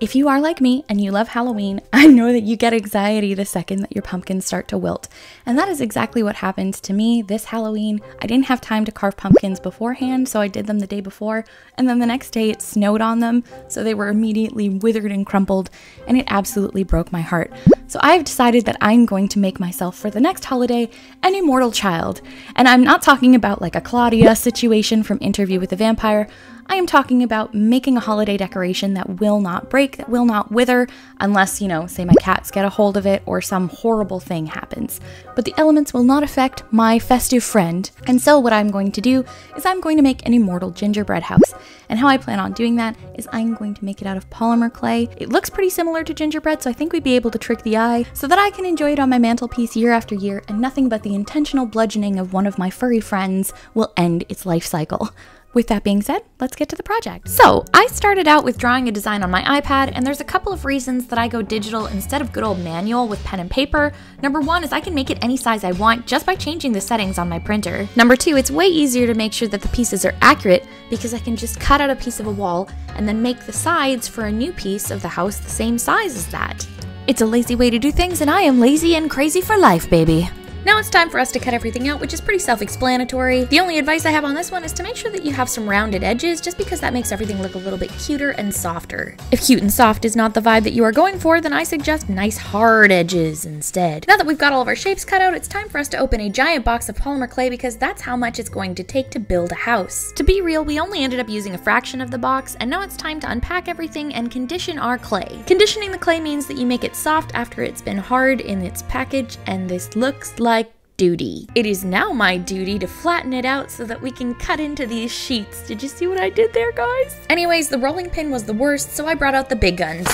If you are like me and you love Halloween, I know that you get anxiety the second that your pumpkins start to wilt. And that is exactly what happened to me this Halloween. I didn't have time to carve pumpkins beforehand, so I did them the day before. And then the next day it snowed on them, so they were immediately withered and crumpled, and it absolutely broke my heart. So I've decided that I'm going to make myself for the next holiday an immortal child. And I'm not talking about like a Claudia situation from Interview with the Vampire. I am talking about making a holiday decoration that will not break, that will not wither, unless, you know, say my cats get a hold of it or some horrible thing happens. But the elements will not affect my festive friend. And so, what I'm going to do is I'm going to make an immortal gingerbread house. And how I plan on doing that is I'm going to make it out of polymer clay. It looks pretty similar to gingerbread, so I think we'd be able to trick the eye so that I can enjoy it on my mantelpiece year after year, and nothing but the intentional bludgeoning of one of my furry friends will end its life cycle. With that being said, let's get to the project. So, I started out with drawing a design on my iPad, and there's a couple of reasons that I go digital instead of good old manual with pen and paper. Number one is I can make it any size I want just by changing the settings on my printer. Number two, it's way easier to make sure that the pieces are accurate because I can just cut out a piece of a wall and then make the sides for a new piece of the house the same size as that. It's a lazy way to do things, and I am lazy and crazy for life, baby. Now it's time for us to cut everything out, which is pretty self-explanatory. The only advice I have on this one is to make sure that you have some rounded edges, just because that makes everything look a little bit cuter and softer. If cute and soft is not the vibe that you are going for, then I suggest nice hard edges instead. Now that we've got all of our shapes cut out, it's time for us to open a giant box of polymer clay because that's how much it's going to take to build a house. To be real, we only ended up using a fraction of the box, and now it's time to unpack everything and condition our clay. Conditioning the clay means that you make it soft after it's been hard in its package, and this looks like duty. It is now my duty to flatten it out so that we can cut into these sheets. Did you see what I did there, guys? Anyways, the rolling pin was the worst, so I brought out the big guns.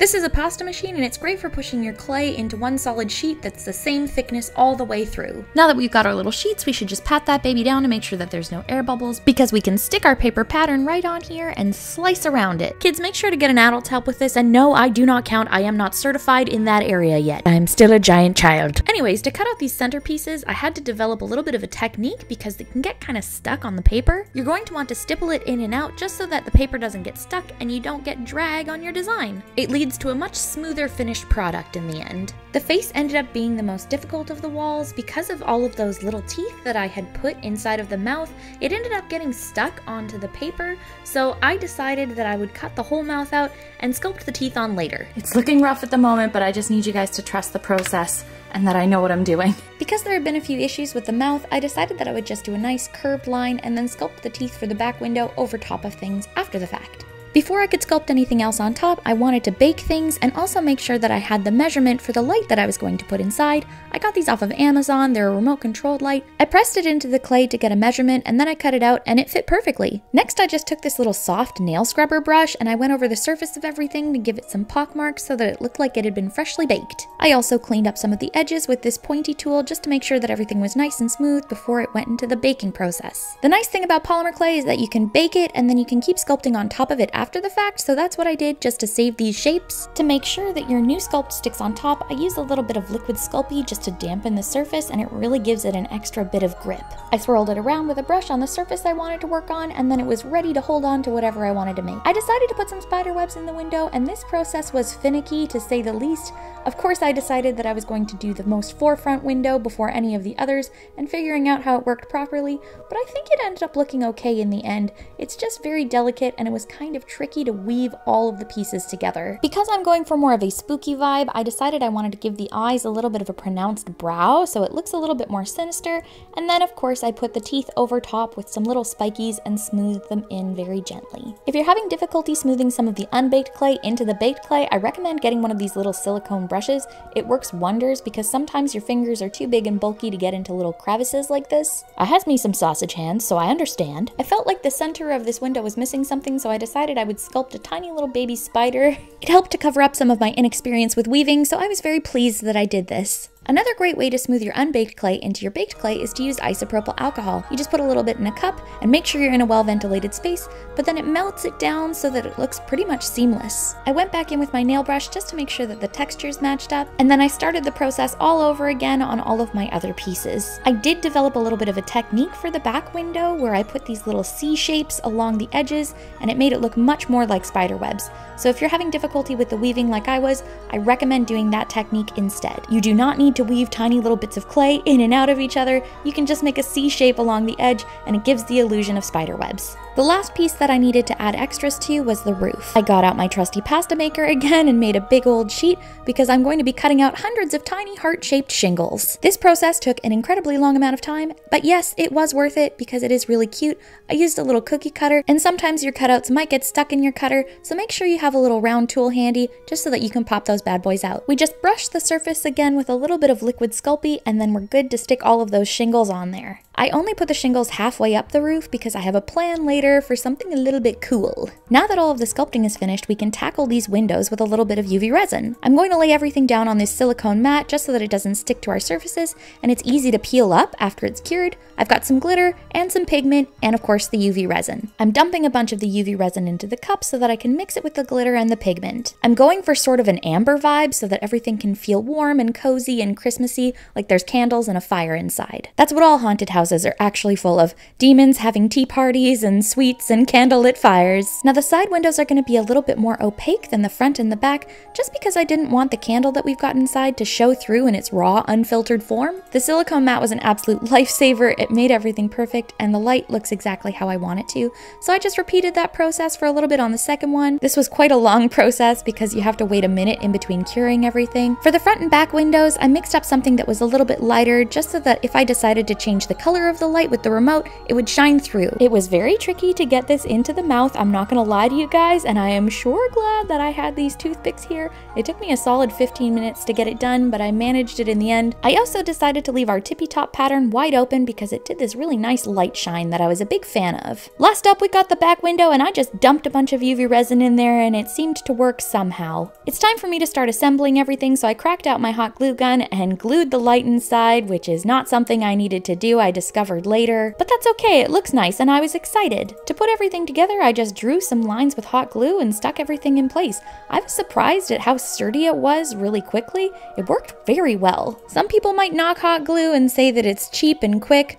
This is a pasta machine and it's great for pushing your clay into one solid sheet that's the same thickness all the way through. Now that we've got our little sheets, we should just pat that baby down to make sure that there's no air bubbles because we can stick our paper pattern right on here and slice around it. Kids, make sure to get an adult's help with this and no, I do not count. I am not certified in that area yet. I'm still a giant child. Anyways, to cut out these center pieces, I had to develop a little bit of a technique because they can get kind of stuck on the paper. You're going to want to stipple it in and out just so that the paper doesn't get stuck and you don't get drag on your design. It leads leads to a much smoother finished product in the end. The face ended up being the most difficult of the walls because of all of those little teeth that I had put inside of the mouth. It ended up getting stuck onto the paper, so I decided that I would cut the whole mouth out and sculpt the teeth on later. It's looking rough at the moment, but I just need you guys to trust the process and that I know what I'm doing. Because there had been a few issues with the mouth, I decided that I would just do a nice curved line and then sculpt the teeth for the back window over top of things after the fact. Before I could sculpt anything else on top, I wanted to bake things and also make sure that I had the measurement for the light that I was going to put inside. I got these off of Amazon, they're a remote controlled light. I pressed it into the clay to get a measurement and then I cut it out and it fit perfectly. Next I just took this little soft nail scrubber brush and I went over the surface of everything to give it some pock marks so that it looked like it had been freshly baked. I also cleaned up some of the edges with this pointy tool just to make sure that everything was nice and smooth before it went into the baking process. The nice thing about polymer clay is that you can bake it and then you can keep sculpting on top of it after the fact, so that's what I did just to save these shapes. To make sure that your new sculpt sticks on top, I use a little bit of liquid Sculpey just to dampen the surface and it really gives it an extra bit of grip. I swirled it around with a brush on the surface I wanted to work on and then it was ready to hold on to whatever I wanted to make. I decided to put some spider webs in the window and this process was finicky to say the least. Of course I decided that I was going to do the most forefront window before any of the others and figuring out how it worked properly, but I think it ended up looking okay in the end. It's just very delicate and it was kind of tricky to weave all of the pieces together. Because I'm going for more of a spooky vibe, I decided I wanted to give the eyes a little bit of a pronounced brow so it looks a little bit more sinister, and then of course I put the teeth over top with some little spikies and smoothed them in very gently. If you're having difficulty smoothing some of the unbaked clay into the baked clay, I recommend getting one of these little silicone brushes. It works wonders because sometimes your fingers are too big and bulky to get into little crevices like this. I has me some sausage hands, so I understand. I felt like the center of this window was missing something, so I decided I would sculpt a tiny little baby spider. It helped to cover up some of my inexperience with weaving, so I was very pleased that I did this. Another great way to smooth your unbaked clay into your baked clay is to use isopropyl alcohol. You just put a little bit in a cup and make sure you're in a well ventilated space, but then it melts it down so that it looks pretty much seamless. I went back in with my nail brush just to make sure that the textures matched up, and then I started the process all over again on all of my other pieces. I did develop a little bit of a technique for the back window where I put these little C shapes along the edges and it made it look much more like spider webs. So if you're having difficulty with the weaving like I was, I recommend doing that technique instead. You do not need to weave tiny little bits of clay in and out of each other, you can just make a C shape along the edge and it gives the illusion of spider webs. The last piece that I needed to add extras to was the roof. I got out my trusty pasta maker again and made a big old sheet because I'm going to be cutting out hundreds of tiny heart-shaped shingles. This process took an incredibly long amount of time, but yes, it was worth it because it is really cute. I used a little cookie cutter, and sometimes your cutouts might get stuck in your cutter, so make sure you have a little round tool handy just so that you can pop those bad boys out. We just brush the surface again with a little bit of liquid Sculpey, and then we're good to stick all of those shingles on there. I only put the shingles halfway up the roof because I have a plan later for something a little bit cool. Now that all of the sculpting is finished, we can tackle these windows with a little bit of UV resin. I'm going to lay everything down on this silicone mat just so that it doesn't stick to our surfaces and it's easy to peel up after it's cured. I've got some glitter and some pigment and of course the UV resin. I'm dumping a bunch of the UV resin into the cup so that I can mix it with the glitter and the pigment. I'm going for sort of an amber vibe so that everything can feel warm and cozy and Christmassy, like there's candles and a fire inside. That's what all haunted houses houses are actually full of demons having tea parties and sweets and candlelit fires. Now the side windows are going to be a little bit more opaque than the front and the back, just because I didn't want the candle that we've got inside to show through in its raw, unfiltered form. The silicone mat was an absolute lifesaver, it made everything perfect, and the light looks exactly how I want it to, so I just repeated that process for a little bit on the second one. This was quite a long process because you have to wait a minute in between curing everything. For the front and back windows, I mixed up something that was a little bit lighter, just so that if I decided to change the color color of the light with the remote, it would shine through. It was very tricky to get this into the mouth, I'm not gonna lie to you guys, and I am sure glad that I had these toothpicks here. It took me a solid 15 minutes to get it done, but I managed it in the end. I also decided to leave our tippy top pattern wide open because it did this really nice light shine that I was a big fan of. Last up, we got the back window, and I just dumped a bunch of UV resin in there, and it seemed to work somehow. It's time for me to start assembling everything, so I cracked out my hot glue gun and glued the light inside, which is not something I needed to do. I discovered later, but that's okay, it looks nice and I was excited. To put everything together, I just drew some lines with hot glue and stuck everything in place. I was surprised at how sturdy it was really quickly. It worked very well. Some people might knock hot glue and say that it's cheap and quick,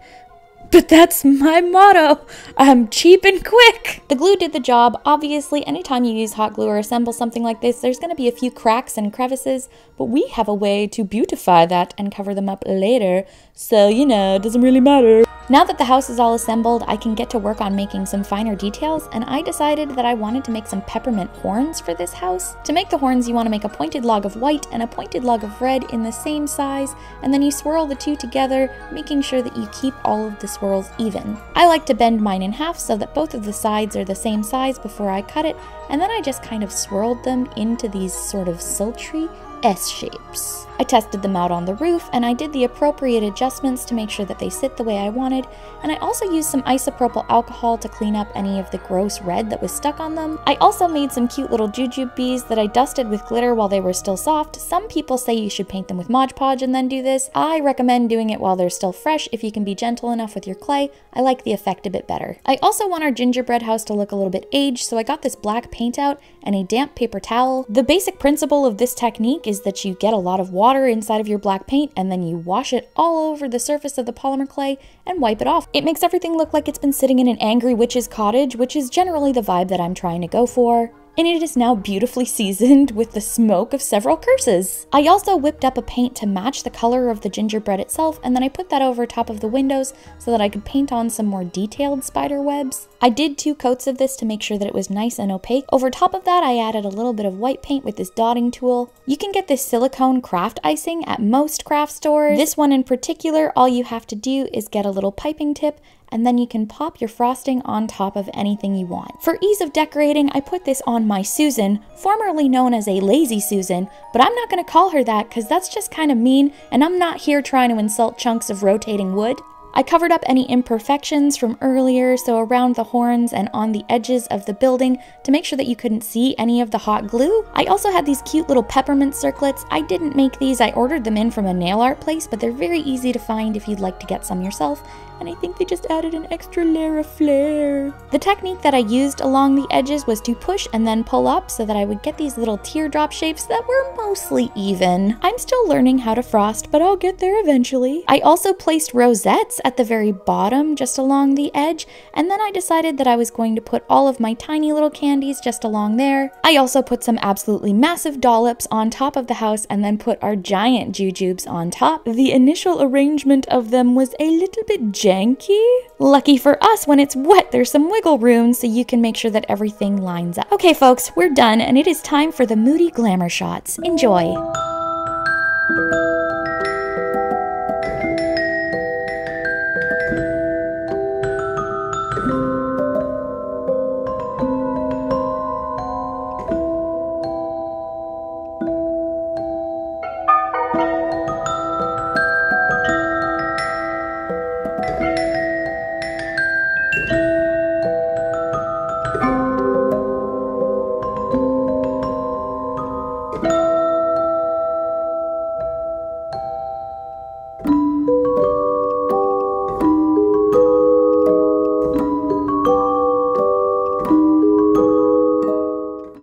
but that's my motto. I'm cheap and quick. The glue did the job. Obviously, anytime you use hot glue or assemble something like this, there's gonna be a few cracks and crevices, but we have a way to beautify that and cover them up later. So, you know, it doesn't really matter. Now that the house is all assembled, I can get to work on making some finer details, and I decided that I wanted to make some peppermint horns for this house. To make the horns, you want to make a pointed log of white and a pointed log of red in the same size, and then you swirl the two together, making sure that you keep all of the swirls even. I like to bend mine in half so that both of the sides are the same size before I cut it, and then I just kind of swirled them into these sort of sultry S shapes. I tested them out on the roof and I did the appropriate adjustments to make sure that they sit the way I wanted, and I also used some isopropyl alcohol to clean up any of the gross red that was stuck on them. I also made some cute little jujube bees that I dusted with glitter while they were still soft. Some people say you should paint them with Mod Podge and then do this. I recommend doing it while they're still fresh if you can be gentle enough with your clay. I like the effect a bit better. I also want our gingerbread house to look a little bit aged, so I got this black paint out and a damp paper towel. The basic principle of this technique is that you get a lot of water inside of your black paint and then you wash it all over the surface of the polymer clay and wipe it off. It makes everything look like it's been sitting in an angry witch's cottage, which is generally the vibe that I'm trying to go for and it is now beautifully seasoned with the smoke of several curses. I also whipped up a paint to match the color of the gingerbread itself, and then I put that over top of the windows so that I could paint on some more detailed spider webs. I did two coats of this to make sure that it was nice and opaque. Over top of that, I added a little bit of white paint with this dotting tool. You can get this silicone craft icing at most craft stores. This one in particular, all you have to do is get a little piping tip and then you can pop your frosting on top of anything you want. For ease of decorating, I put this on my Susan, formerly known as a Lazy Susan, but I'm not gonna call her that because that's just kind of mean, and I'm not here trying to insult chunks of rotating wood. I covered up any imperfections from earlier, so around the horns and on the edges of the building to make sure that you couldn't see any of the hot glue. I also had these cute little peppermint circlets. I didn't make these, I ordered them in from a nail art place, but they're very easy to find if you'd like to get some yourself and I think they just added an extra layer of flair. The technique that I used along the edges was to push and then pull up so that I would get these little teardrop shapes that were mostly even. I'm still learning how to frost, but I'll get there eventually. I also placed rosettes at the very bottom just along the edge, and then I decided that I was going to put all of my tiny little candies just along there. I also put some absolutely massive dollops on top of the house and then put our giant jujubes on top. The initial arrangement of them was a little bit janky. Lucky for us, when it's wet, there's some wiggle room so you can make sure that everything lines up. Okay, folks, we're done, and it is time for the moody glamour shots. Enjoy.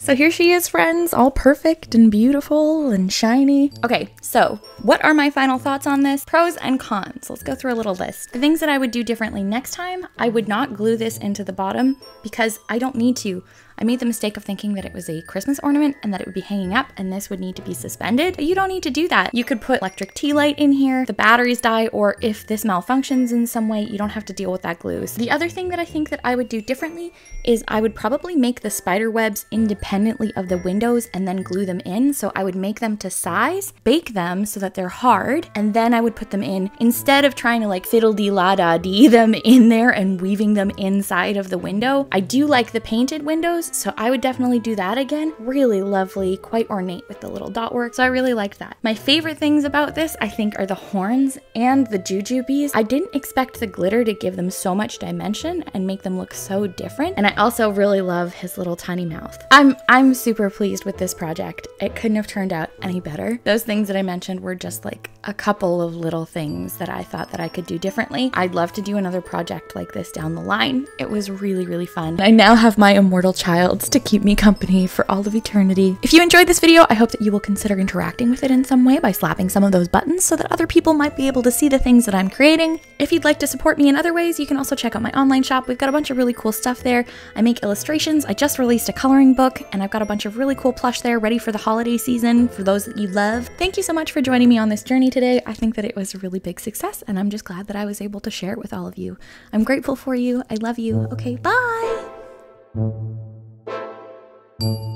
So here she is, friends, all perfect and beautiful and shiny. Okay, so what are my final thoughts on this? Pros and cons. Let's go through a little list. The things that I would do differently next time, I would not glue this into the bottom because I don't need to. I made the mistake of thinking that it was a Christmas ornament and that it would be hanging up and this would need to be suspended. But you don't need to do that. You could put electric tea light in here, the batteries die, or if this malfunctions in some way, you don't have to deal with that glue. So the other thing that I think that I would do differently is I would probably make the spider webs independently of the windows and then glue them in. So I would make them to size, bake them so that they're hard, and then I would put them in instead of trying to like fiddle dee la da dee them in there and weaving them inside of the window. I do like the painted windows, so I would definitely do that again. Really lovely, quite ornate with the little dot work, so I really liked that. My favorite things about this, I think, are the horns and the jujubes. I didn't expect the glitter to give them so much dimension and make them look so different, and I also really love his little tiny mouth. I'm, I'm super pleased with this project. It couldn't have turned out any better. Those things that I mentioned were just like a couple of little things that I thought that I could do differently. I'd love to do another project like this down the line. It was really, really fun. I now have my immortal child to keep me company for all of eternity. If you enjoyed this video, I hope that you will consider interacting with it in some way by slapping some of those buttons so that other people might be able to see the things that I'm creating. If you'd like to support me in other ways, you can also check out my online shop. We've got a bunch of really cool stuff there. I make illustrations. I just released a coloring book and I've got a bunch of really cool plush there ready for the holiday season for those that you love. Thank you so much for joining me on this journey today. I think that it was a really big success and I'm just glad that I was able to share it with all of you. I'm grateful for you. I love you. Okay, bye thank you